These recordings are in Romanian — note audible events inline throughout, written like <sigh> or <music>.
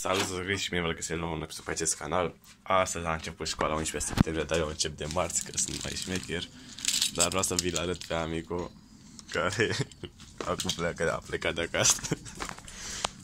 Salut, să și mie vă găsesc la un episod pe acest canal. Astăzi a început școala 11 septembrie, dar eu încep de marți, că sunt mai șmecher. Dar vreau să vi-l arăt pe amicul care <laughs> acum pleacă, a plecat de acasă.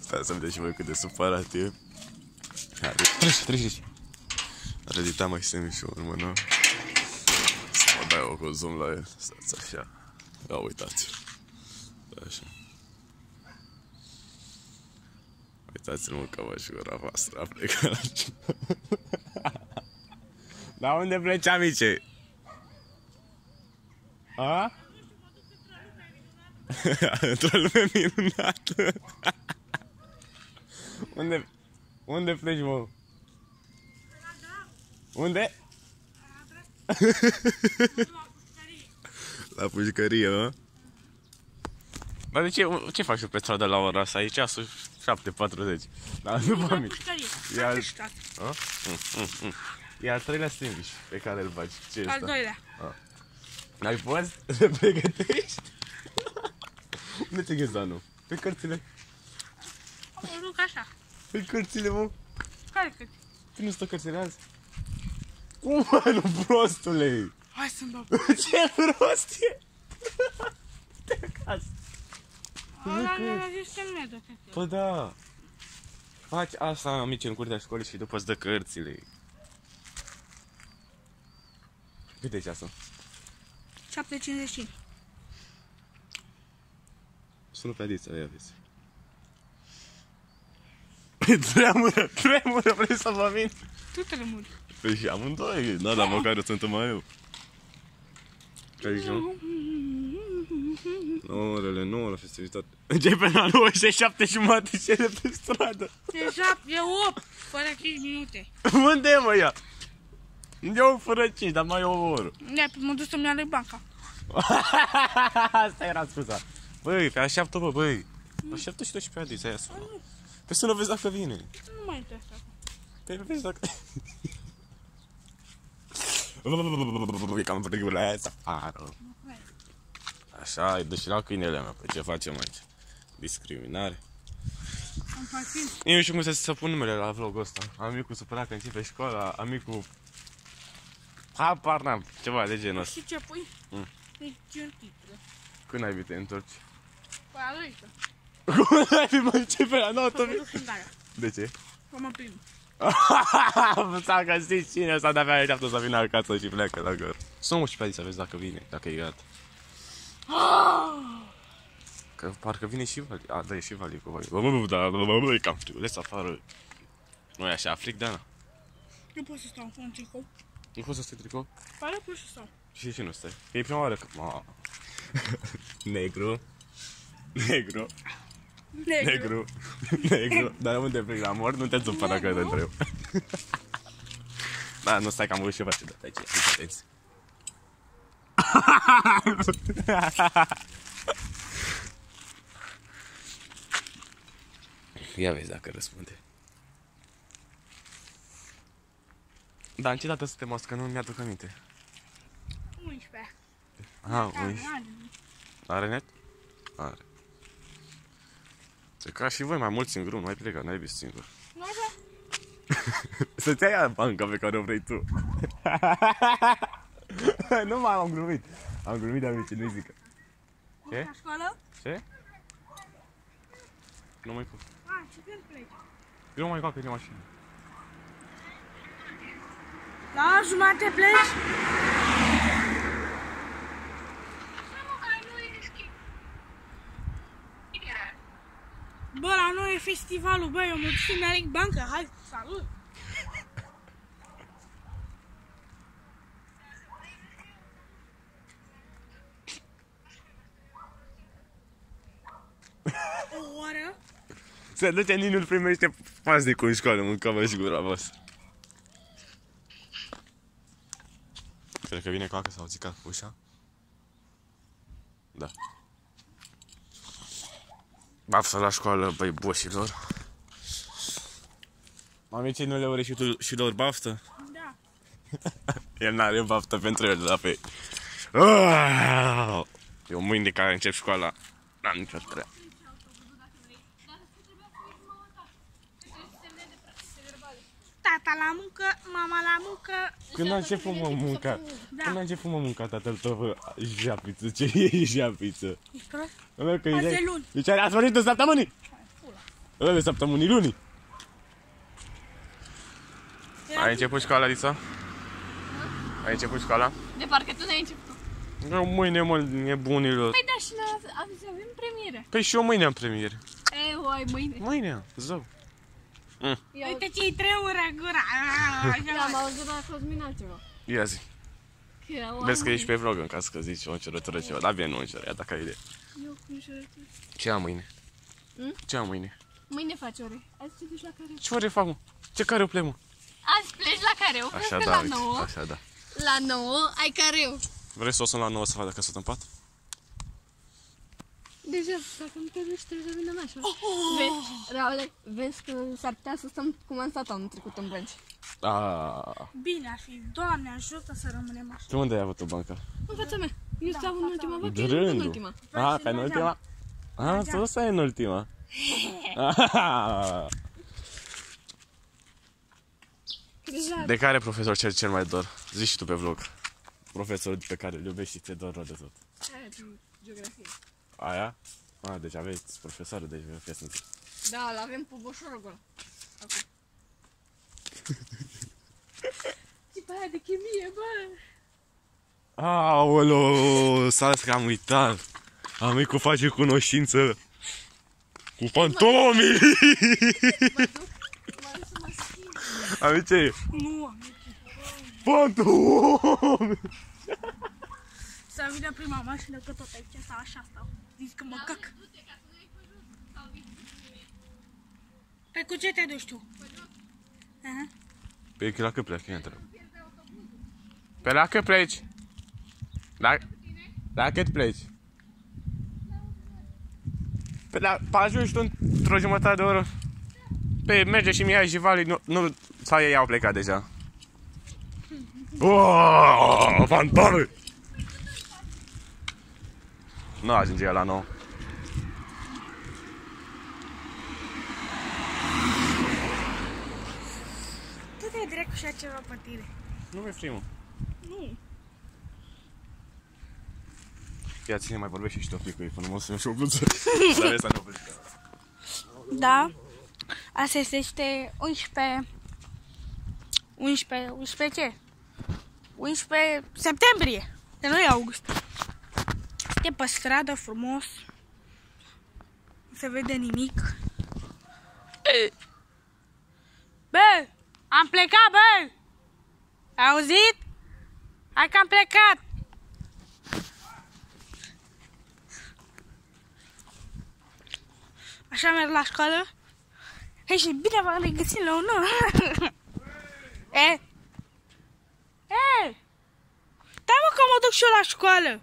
Sper să vedeți și voi cât de supărat e. Hai, treci, treci, treci. A rezitat mai semi și urmă, nu? Să mă dai o cu zoom la el, stați așa. Ia uitați. Așa. Uitați-mă că vă și gura voastră a plecat. <laughs> Dar unde pleci, amice? A? <laughs> Într-o lume minunată. <laughs> unde, unde pleci, mă? Unde? La pușcărie, mă? Dar de ce, ce faci pe stradă la ora asta? E ceasul 7.40. Dar nu vă mic. E al... A? Mm, mm, mm. E al treilea sandwich pe care îl faci. Ce Al doilea. N-ai fost? <laughs> Te pregătești? <laughs> Unde te ghezi, Danu? Pe cărțile. Nu ca așa. Pe cărțile, mă. Care cât? Tu nu stă cărțile azi? Cum, mă, nu, prostule? Hai să-mi dau. <laughs> Ce prost e? Te acasă. Ăla mi-a zis că nu mi-a Păi da. Faci asta, amici, în curtea școlii și după îți dă cărțile. Cât e ceasul? 7.55. Sună pe Adița, ia vezi. tremură, tremură, vrei să vă vin? Tu tremuri. Păi și amândoi, da, dar măcar eu sunt mai eu. Care e 9, orele 9 la festivitate. Începe la 97 jumate și ele pe stradă. E 7, e 8, fără 5 minute. <laughs> Unde mă ea? Eu fără 5, dar mai e o oră. Da, m-am dus să-mi aleg banca. <laughs> Asta era scuza. Băi, pe așteaptă, bă, băi. Așteaptă și tu și pe Adi, ți-aia sună. Pe păi sună vezi dacă vine. Nu mai interesează. Pe păi vezi dacă... <laughs> E cam vreo aia afară. Așa, e deci la câinele meu. Păi ce facem aici? Discriminare. Am parfum. Eu nu știu cum să, să pun numele la vlogul ăsta. Amicul supărat că începe școala, amicul... Habar n-am, ceva de genul ăsta. Și ce pui? Mm. Deci un titlu. Când ai te întorci? Păi a lui Cum ai fi mai începe la Mă notă? duc în gara. De ce? Că mă plimb. S-a găsit cine s-a de-abia așteaptă să vină acasă și pleacă dacă... Sună și pe aici să vezi dacă vine, dacă e gata. <gasps> Că parcă vine și Vali. A, da, e și Vali cu Vali. Da, e cam friguleț afară. Nu e așa fric, Dana? Nu pot să stau în tricou. Nu poți să stai tricou? Pare pot să stau. Și de ce nu stai? Că e prima oară că... Ma. <laughs> Negru. Negru. Negru. Negru. Dar unde plec la mort, nu te supăra că te întreb. <laughs> Da, nu stai că am văzut ceva ciudat aici. Fiți atenți. <laughs> Ia vezi dacă răspunde. Da, în ce dată suntem asta? Că nu mi-aduc aminte. 11. Ah, Da, 11. are. Are net? Are. Se ca și voi mai mulți în grup, nu ai plecat, n-ai vis singur. Nu așa? <laughs> Să-ți ia banca pe care o vrei tu. <laughs> <laughs> nu mai am glumit. Am glumit de amici, nu-i zică. Ce? La școală? Ce? Nu mai fac. A, ce când pleci? Eu nu mai fac pe mașină. La jumate pleci? Bă, la noi e festivalul, bă, eu mă duc să-mi aleg bancă, hai, salut! O oră? Se duce, nici nu-l primește paznicul în școală, mâncava și gura voastră. Cred că vine cu că s-a auzit ca ușa. Da. Baftă la școală, băi, boșilor. Amicii nu le ori și, tu, și lor baftă? Da. <laughs> El n-are baftă pentru el, la pe... Ah! Eu mâine de care încep școala, n-am nicio prea. Tata la muncă, mama la muncă. Când a început mă munca? Da. Când a început mă munca tatăl tău, bă, japiță, ce <laughs> e japiță? Ești prost? Ăla că Azi e... e luni. Deci are a sfârșitul săptămânii? Ăla de săptămânii lunii. Ai început școala, Lisa? Ai început școala? De parcă tu n-ai început. Eu mâine, mă, nebunilor. Păi da, și la azi avem premieră. Păi și eu mâine am premieră. E, o ai mâine. Mâine, zău. Ia Uite ce-i tremură gura. <laughs> Da, am auzit la Cosmin altceva. Ia zi. Că o Vezi ai că ești pe vlog în caz că zici o încerătură ceva. Da, bine, nu înceră, ia dacă ai idee. mâine. Eu cum șurături. Ce am mâine? Hmm? Ce am mâine? Mâine faci ore. Azi te duci la careu. Ce ore fac, mă? Ce care o plec, mă? Azi pleci la careu. Așa Cred că da, la uite, 9. așa da. La 9 ai careu. Vrei să o sun la 9 să fac dacă sunt în pat? Deja, dacă nu te duci, trebuie să vină nașa. Vezi, Raule, vezi că s-ar putea să stăm cum am stat anul trecut în bănci. Aaaa. Bine ar fi. Doamne ajută să rămânem așa. Tu unde ai avut o bancă? În fața mea. Eu stau în ultima De vacă, eu în rândul. ultima. A, și pe în mergeam. ultima? A, tu stai în ultima. Deja, <laughs> De care profesor cer cel mai dor? Zici și tu pe vlog. Profesorul pe care îl iubești și ți-e dor rău de tot. aia din geografie. Aia? A, deci aveți profesorul de geografie sunt. Da, îl avem pe boșorul ăla. Acum. <laughs> Tipa aia de chimie, bă. Aoleo, s-a că am uitat. Amicul face cunoștință cu fantomii. <laughs> Amice, Nu, am fantomi! Să vină prima mașină că tot aici stau așa stau. Zici că mă cac. Păi cu ce te duci tu? Aha. Pe la cât pleci, întreb. Pe la cât pleci? La, la cât pleci? Pe la, pe ajungi tu într-o jumătate de oră? Pe merge și mi-ai și Vali, nu, nu, sau ei au plecat deja? <laughs> Uuuu, fantome! Nu ajunge el la nou. Tu te direct și ceva pe tine. Nu mi-e frimă. Nu. Ia ține mai vorbește și tu un pic cu ei până mă să-mi și o bluță. Dar să nu pleci. Da. Asta este, este 11... 11... 11 ce? 11 septembrie. De nu e august. Este pe stradă frumos. Nu se vede nimic. Bă! Am plecat, bă! Ai auzit? Hai că am plecat! Așa merg la școală. Hei, și bine v-am regăsit la un nou. <laughs> e? E? Stai mă că mă duc și eu la școală.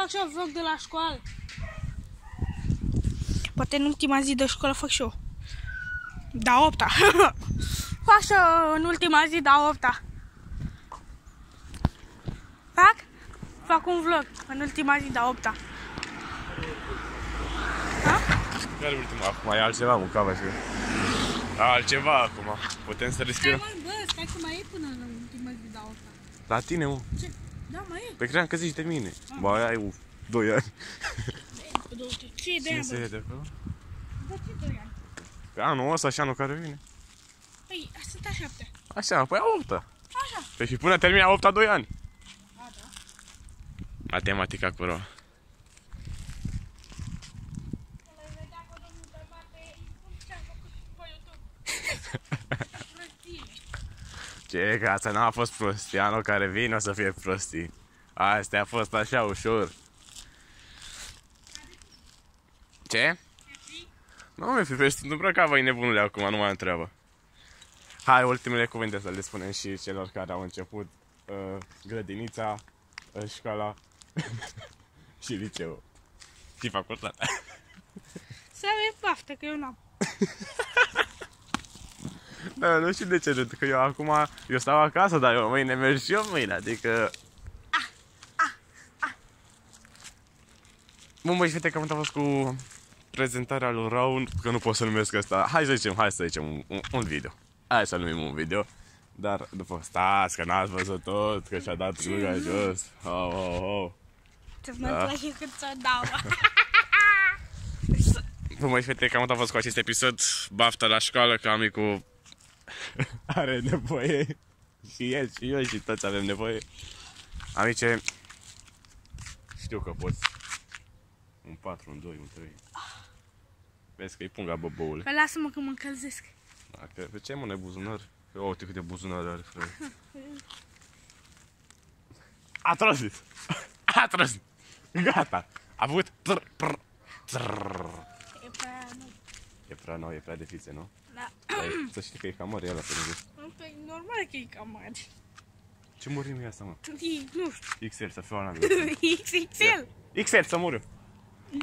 Fac și eu vlog de la școală. Poate în ultima zi de școală fac și eu. Da, opta. <laughs> fac și eu în ultima zi, da, opta. Fac? Fac un vlog în ultima zi, da, opta. Care ultima? Acum e altceva, mâncava și Altceva acum. Putem să Stai respirăm. mă, bă, stai că mai e până în ultima zi, da, opta. La tine, mă. Ce? Da, mai e. Pe cream că zici de mine. Bă, ai u, 2 ani. Ce e de Cine aia, se bă? e de acolo? Bă, ce doi ani? Pe anul ăsta și anul care vine. Păi, sunt a șapte. Așa, păi a 8 Așa. Păi și până termina a 8 2 ani. A, da. Matematica cu roa. Ce, că asta n-a fost prostii. Anul care vine o să fie prostii. Astea a fost așa ușor. Ce? Nu mi-e fi pești, nu brăcava e nebunule acum, nu mai am treabă. Hai, ultimele cuvinte să le spunem și celor care au început uh, grădinița, uh, școala <laughs> și liceul. Și facultatea. Să avem paftă, că eu n-am. <laughs> Da, nu știu de ce râd, că eu acum, eu stau acasă, dar eu mâine merg și eu mâine, adică... Bun, băi, fete, cam a fost cu prezentarea lui Raul, că nu pot să numesc asta. Hai să zicem, hai să zicem un, un, un video. Hai să numim un video. Dar după stați că n-ați văzut tot, că și-a dat ruga jos. Oh, oh, oh. Ce mă Da. place cât să dau. Bă, măi, fete, cam atât a fost cu acest episod. Baftă la școală, că amicul <laughs> are nevoie. Și el, și eu, și toți avem nevoie. Amice, știu că poți. Un 4, un 2, un 3. Vezi că-i punga băboule. Păi lasă-mă că mă încălzesc. Dacă, pe ce mă ne buzunar? Că uite câte buzunare are, frate. A trăsit! A trăsit! Gata! A avut trr, prr, trr. E prea... nu. E prea nou, e prea de fițe, nu? Da. Dar să știi că e cam mare ăla pe lângă. Păi normal că e cam mare. Ce mărime e asta, mă? E, nu știu. XL, să fiu ala XXL. XL, să mor eu.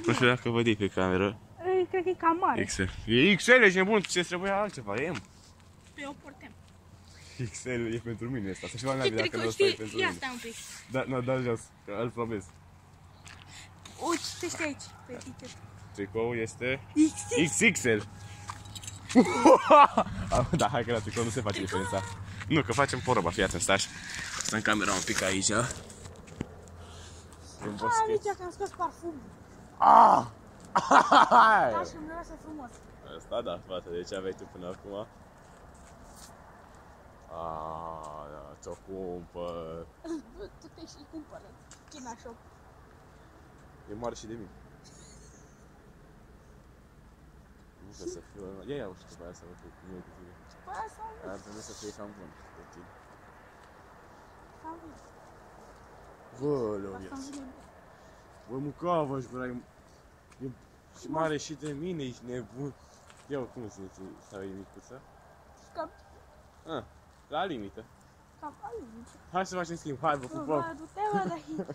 Nu știu dacă văd pe cameră. Ei, Cred că e cam mare. XL. E XL, ești nebun, ce trebuie altceva, e M. Pe eu portem. XL e pentru mine asta, să știu la Ce dacă tricou, nu stai știi? pentru Ia mine. stai un pic. Da, nu, da jos, că îl probez. Uite, citește aici, pe etichetă. Tricou este XX. XXL. <laughs> da, hai că la tricou nu se face diferența. Nu, că facem poroba, fii atent, stai așa. Stăm camera un pic aici. În Ah, boschet. Alicia, că am scos parfumul. Ah! Da, și îmi miroase frumos. Asta da, frate, de ce aveai tu până acum? Ah, da, ți-o cumpăr. Tu te și cumpără. China Shop. E mare și de mine. Nu trebuie să fiu... Ia ia uite după aia să văd cum e cu tine. Păi asta am Ar trebui să fie cam bun cu tine. Asta am văzut. Băleu, Asta am văzut. Bă, mâncava și bă, e, e și mare și de mine, ești nebun. Ia cum se zice, sau e micuță? Cam, Ah, la limită. cam aici. Hai să facem schimb, hai vă Bă, pupăm. bă, du-te, bă, de aici.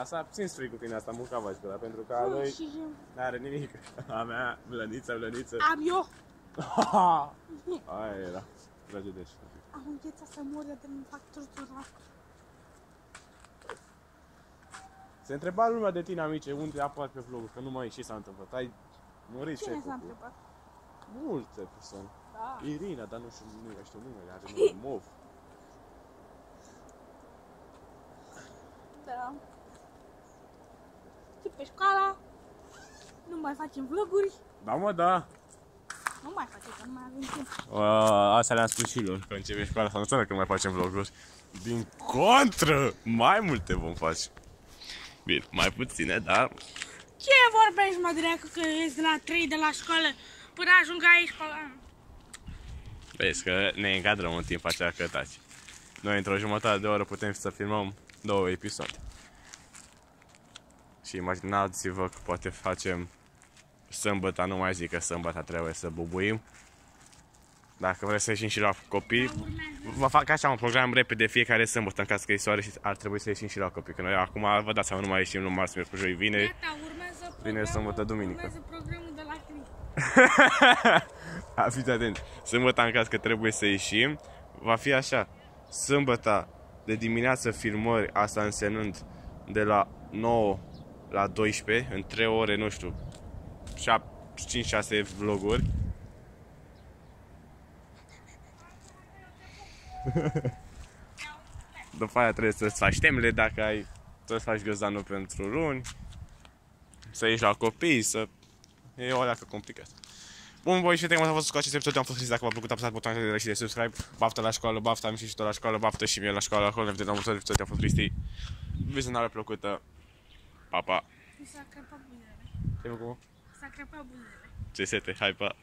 Asta țin strig cu tine asta, mâncava și ăla, pentru că a lui Și n-are nimic. <laughs> A mea, blăniță, blăniță. am eu. <laughs> Aia era. Dragi de Am înghețat să mor de mi fac tortura. Se întreba lumea de tine, amice, unde apar pe vlogul, că nu mai și s-a întâmplat. Ai murit Cine s-a șeful. întrebat? Multe persoane. Da. Irina, dar nu știu, nu știu numele, are numele Mov. Da. Și pe școala nu mai facem vloguri. Da, mă, da. Nu mai facem, că nu mai avem timp. Uh, asta le-am spus și lor, că începe școala să nu înseamnă că nu mai facem vloguri. Din contră, mai multe vom face. Bine, mai puține, dar Ce vorbești, mă, dracu, că ești de la 3 de la școală până ajung aici pe la... vezi că ne încadrăm în timp aceea că taci. Noi într-o jumătate de oră putem să filmăm două episoade. Și imaginați-vă că poate facem sâmbătă, nu mai zic că sâmbătă trebuie să bubuim. Dacă vreți să ieșim și la copii, vă fac așa un program repede fiecare sâmbătă în caz că e soare și ar trebui să ieșim și la copii. Că noi acum vă dați seama, nu mai ieșim numai marți, miercuri, joi, vineri. Gata, urmează Vine programul, sâmbătă, duminică. Urmează programul de la clip. <laughs> Fiți atent. Sâmbătă în caz că trebuie să ieșim, va fi așa. Sâmbătă de dimineață filmări, asta însemnând de la 9 la 12, în 3 ore, nu știu, 5-6 vloguri. <laughs> După aia trebuie să-ți faci temele dacă ai să-ți faci găzdanul pentru luni, să ieși la copii, să... E o leacă complicat. Bun, voi și am fost cu acest episod, am fost Chris, dacă v-a plăcut apăsați butonul de like și de subscribe. Baftă la școală, baftă am și tu la școală, baftă și mie la școală, acolo ne vedem la următorul episod, am fost Cristi. Vizionare plăcută. Pa, pa. Mi s-a crăpat buzele. Ce făcut? S-a crăpat buzele. Ce sete, hai, pa.